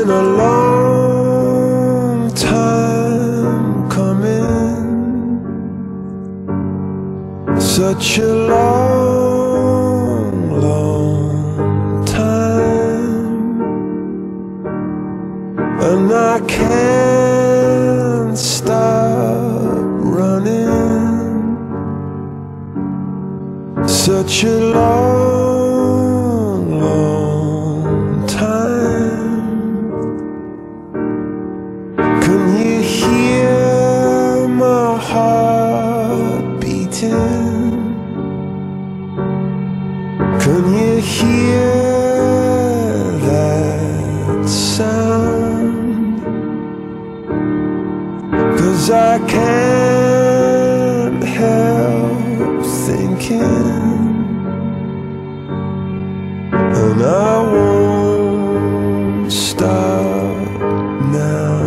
been a long time coming. Such a long, long time. And I can't stop running. Such a long hear that I can't help thinking, and I won't stop now.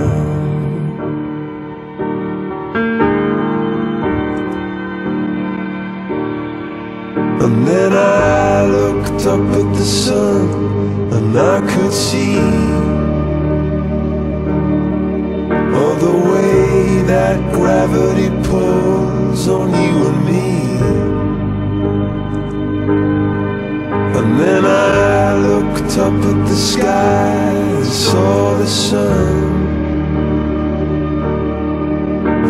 And then I looked up at the sun and I could see all the way that gravity pulls on you and me. And then I looked up at the sky and saw the sun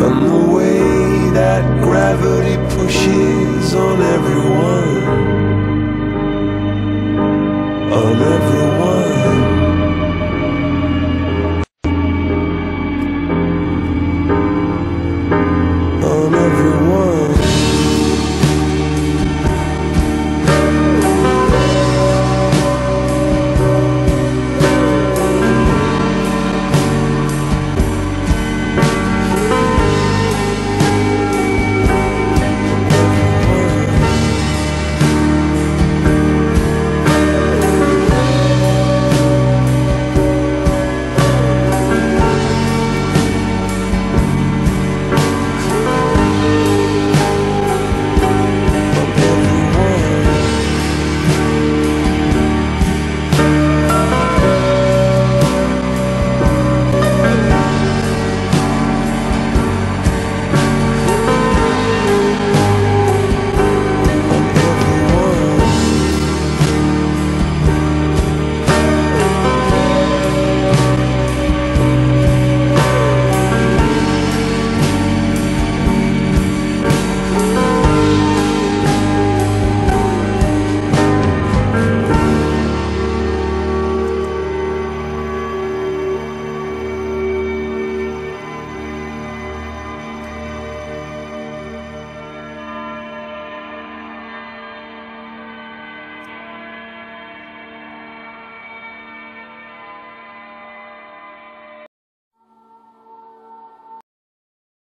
and the way that gravity